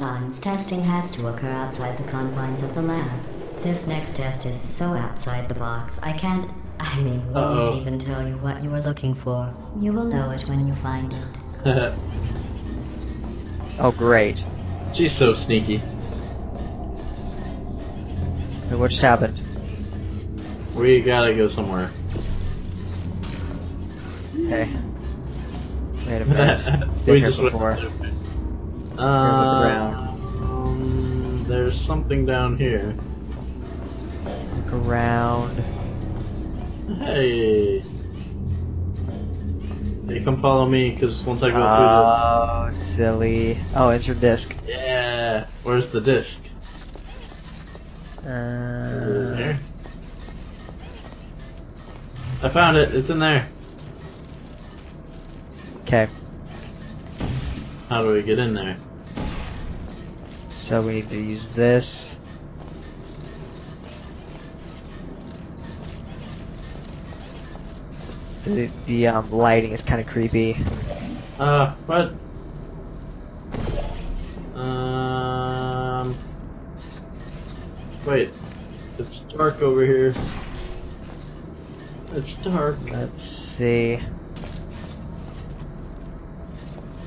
Sometimes testing has to occur outside the confines of the lab. This next test is so outside the box, I can't. I mean, won't even tell you what you were looking for. You will know it when you find it. Oh, great. She's so sneaky. Wait, What just happened? We gotta go somewhere. Okay. Wait a minute. we Been here just went Um, there's something down here. Look around. Hey. Hey, come follow me, because once I go Oh, silly. Oh, it's your disc. Yeah. Where's the disc? Uh, There. I found it. It's in there. okay, How do we get in there? So we need to use this. The, the um, lighting is kind of creepy. Uh, what? Um. Wait. It's dark over here. It's dark. Let's see.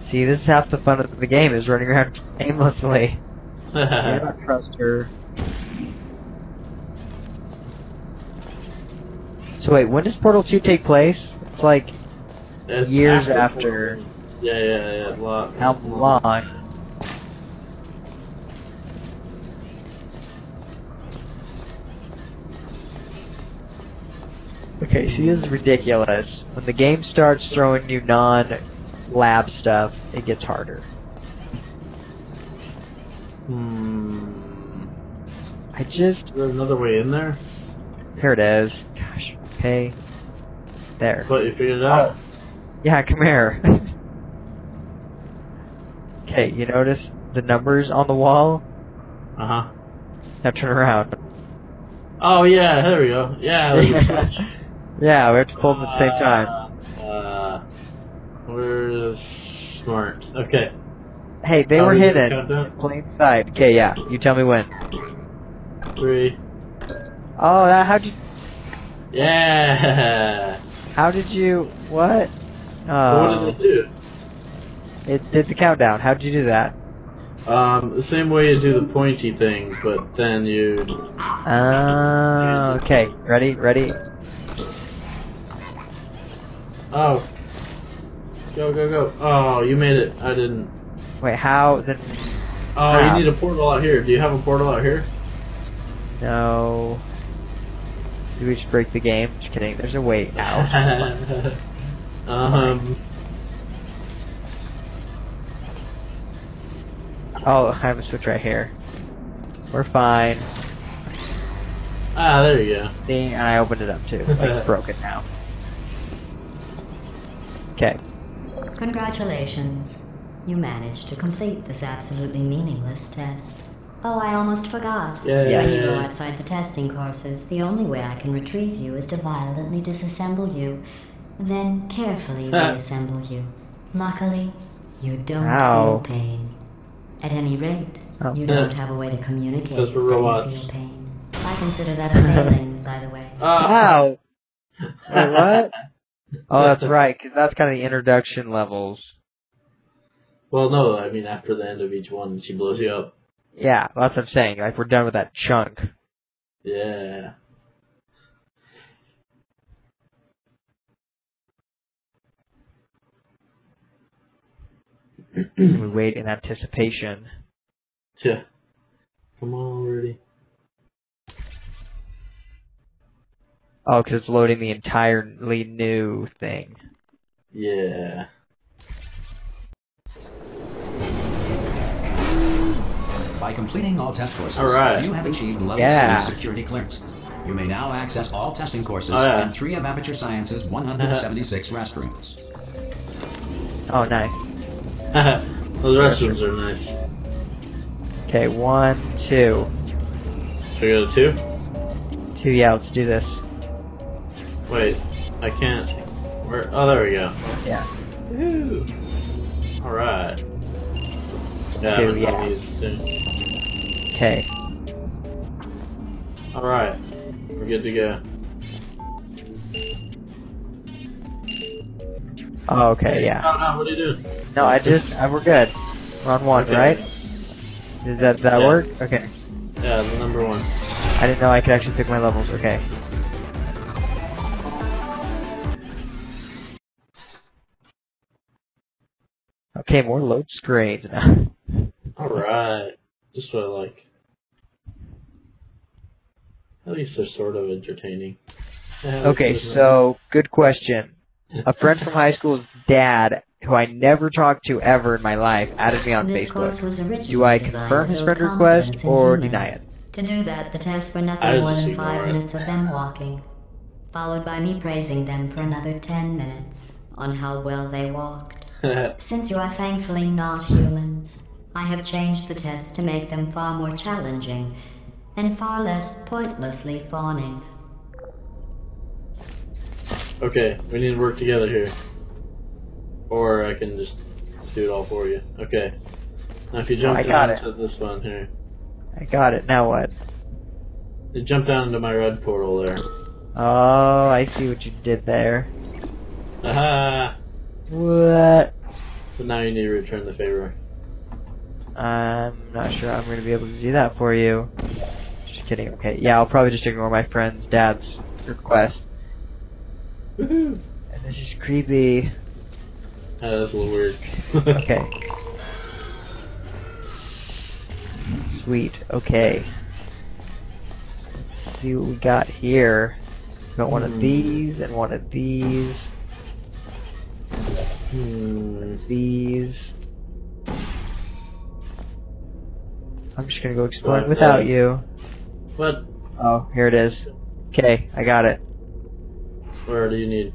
See, this is half the fun of the game is running around aimlessly. I don't trust her. So wait, when does Portal 2 take place? It's like It's years after. Yeah, yeah, yeah. Lot, how long? Okay, see, this is ridiculous. When the game starts throwing you non-lab stuff, it gets harder. Hmm. I just... There's another way in there? Here it is. Gosh, okay. There. But you figured it out. Yeah, come here. okay, you notice the numbers on the wall? Uh huh. Now turn around. Oh yeah, there we go. Yeah. yeah, we have to pull them at the same time. Uh, we're smart. Okay. Hey, they How were hidden. in Plain sight. Okay, yeah. You tell me when. Three. Oh, that, how'd you... Yeah. How did you... What? Oh, what did it do? it did the countdown. How'd you do that? Um, the same way you do the pointy thing, but then you. Oh, okay. Ready? Ready? Oh. Go go go! Oh, you made it. I didn't. Wait, how? Then... Oh, Crap. you need a portal out here. Do you have a portal out here? No... Did we just break the game? Just kidding. There's a way out. um. Oh, I have a switch right here. We're fine. Ah, there you go. See, and I opened it up too. Like, it's broken now. Okay. Congratulations. You managed to complete this absolutely meaningless test. Oh, I almost forgot. Yeah. When you go outside the testing courses, the only way I can retrieve you is to violently disassemble you, then carefully reassemble you. Luckily, you don't Ow. feel pain. At any rate, Oh. you don't have a way to communicate that you feel pain. I consider that a failing, by the way. Ah. Wow. Wait, what? Oh, that's right, because that's kind of the introduction levels. Well, no, I mean after the end of each one, she blows you up. Yeah, that's what I'm saying. Like, we're done with that chunk. Yeah. we wait in anticipation. Yeah. Come on already. Oh, because it's loading the entirely new thing. Yeah. By completing all test courses, All right. you have achieved level Yeah. C security clearance. You may now access all testing courses Oh, yeah. in three of Aperture Science's 176 restrooms. Oh, nice. Those restrooms are nice. Okay, one, two. Should we go to two? Two, yeah, let's do this. Wait, I can't. Where? Oh, there we go. Yeah. Woo. All right. Yeah, Two, I'm yeah. Gonna use two. Okay. Alright. We're good to go. Oh, okay, yeah. Oh no, what are you doing? No, I just, uh, we're good. We're on one, Okay. right? Does that, that Yeah. work? Okay. Yeah, the number one. I didn't know I could actually pick my levels. Okay. Okay, more load screens now. Alright. Just what I like. At least they're sort of entertaining. Yeah, Okay, this is- so good question. A friend from high school's dad, who I never talked to ever in my life, added me on This Facebook. Do I confirm his friend request or humans. deny it? To do that, the tests were nothing more than five it. minutes of them walking, followed by me praising them for another ten minutes on how well they walked. Since you are thankfully not humans, I have changed the test to make them far more challenging and far less pointlessly fawning. okay, we need to work together here. Or I can just do it all for you. Okay. Now if you jump I got down to this one here. I got it. Now what? You jump down into my red portal there. Oh, I see what you did there. Aha! What? So now you need to return the favor. I'm not sure I'm going to be able to do that for you. Just kidding. Okay. Yeah, I'll probably just ignore my friend's dad's request. Woohoo! And this is creepy. Uh, that's a little weird. Okay. Sweet. Okay. Let's see what we got here. Got one of Hmm. these and one of these. hmm. These. I'm just gonna go exploring Right, without uh, you. What? Oh, here it is. Okay, I got it. Where do you need?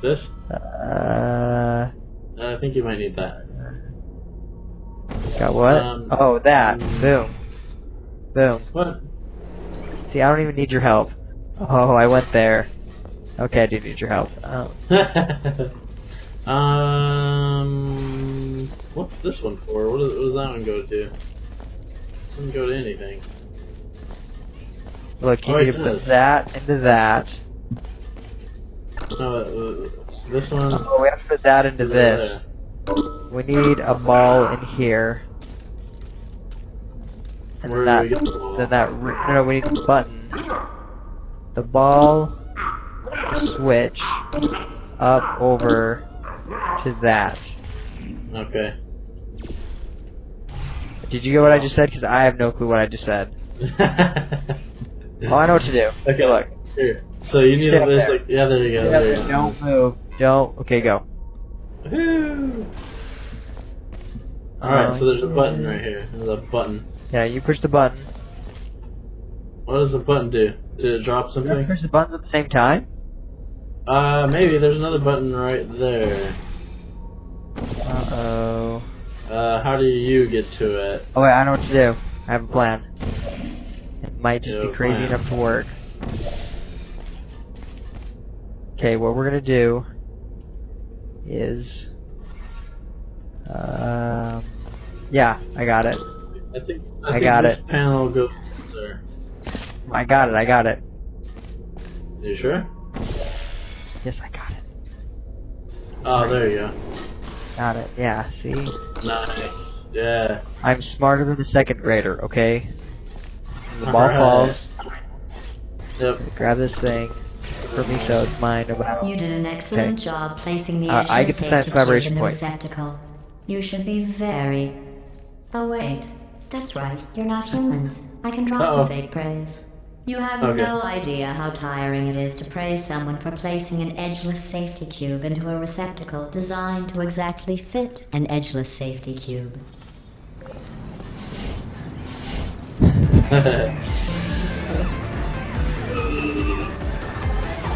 This? Uh, I think you might need that. got what? Um, oh, that. mm. Boom. Boom. What? See, I don't even need your help. Oh, I went there. Okay, I do need your help. Oh. um, what's this one for? What what does that one go to? Doesn't go to anything. Look, you Oh, need to put that into that. No, uh, this one. Oh, we have to put that into this. We need a ball in here. And Where then that, the then that, no, no, we need the button. The ball, switch, up over to that. Okay. Did you get what I just said? Because I have no clue what I just said. Oh, I know what to do. Okay, Look. Here. So you need to this like yeah, there you go. there you. Don't move. Don't. Okay, go. Woohoo! Alright, so there's a button right here. There's a button. Yeah, you push the button. What does the button do? Did it drop You something? push the buttons at the same time? Uh, maybe. There's another button right there. Uh-oh. Uh, how do you get to it? Oh wait, I know what to do. I have a plan. It might just be crazy plan. enough to work. Okay, what we're gonna do is um yeah, I got it. I think I, I think got this it. panel goes there. I got it, I got it. You sure? Yes, I got it. Oh, there you go. Got it. Yeah, see? Nice. Yeah. I'm smarter than the second grader, okay? The ball Alright. falls, Yep. grab this thing for me so it's mine no matter You did an excellent Okay. job placing the Uh, edgeless I get the safety science collaboration in the point. receptacle. You should be very. Oh wait, that's right. You're not humans. I can drop Uh-oh. the fake praise. You have Okay. no idea how tiring it is to praise someone for placing an edgeless safety cube into a receptacle designed to exactly fit an edgeless safety cube.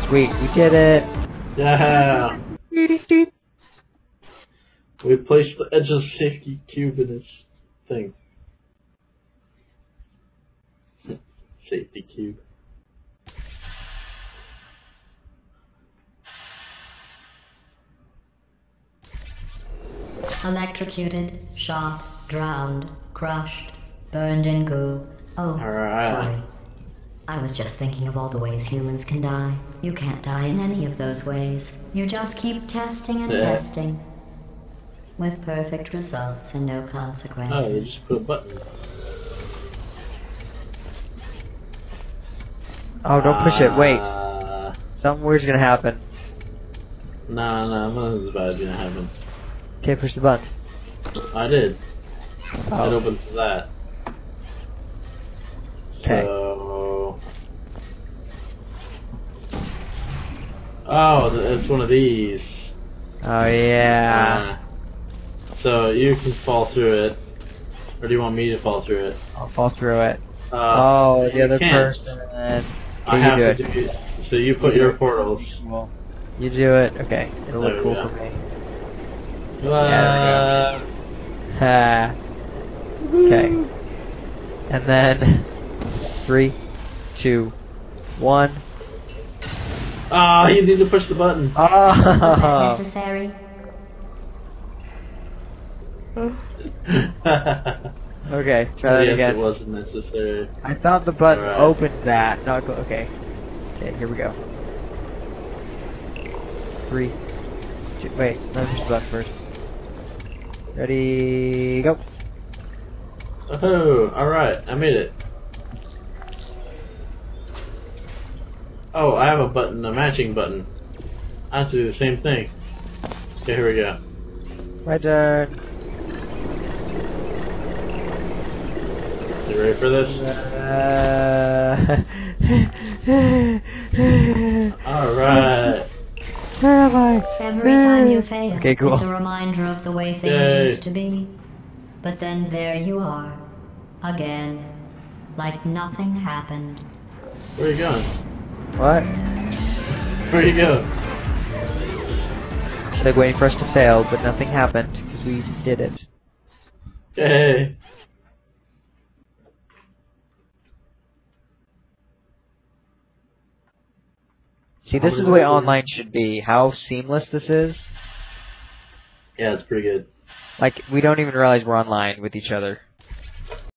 Sweet, we did it. yeah. We placed the edgeless safety cube in its thing. Safety cube. Electrocuted, shot, drowned, crushed, burned in goo. Oh, Alright. sorry. I was just thinking of all the ways humans can die. You can't die in any of those ways. You just keep testing and Yeah. testing. With perfect results and no Oh, they consequences. just put a button. Oh, don't push it. Wait, Uh, something weird's gonna happen. nah, nah, nothing's bad gonna happen. Okay, push the button. I did. It Oh, opens to that. okay. So... Oh, it's one of these. Oh yeah. Uh, so you can fall through it, or do you want me to fall through it? I'll fall through it. Uh, oh, the other can't. person. And I okay, have you to do it. do. So you put your portals. Well, you do it. Okay, it'll There look cool go. for me. Uh, Ha. okay. And then three, two, one. Ah, you need to push the button. Was that Oh. necessary? okay, try that yes, again. it wasn't necessary. I thought the button Alright. opened that. Go- okay. Okay, here we go. Three. Two, wait, let me push the button first. Ready, go. Oh, alright, I made it. Oh, I have a button, a matching button. I have to do the same thing. Okay, here we go. My turn. You ready for this? Uh, Alright. where am I? Every time you fail, Okay, cool. it's a reminder of the way things Yay. used to be. But then there you are, again, like nothing happened. Where are you going? What? Where you go? They're waiting for us to fail, but nothing happened because we did it. Hey. See, this is the way online should be. How seamless this is. Yeah, it's pretty good. Like, we don't even realize we're online with each other.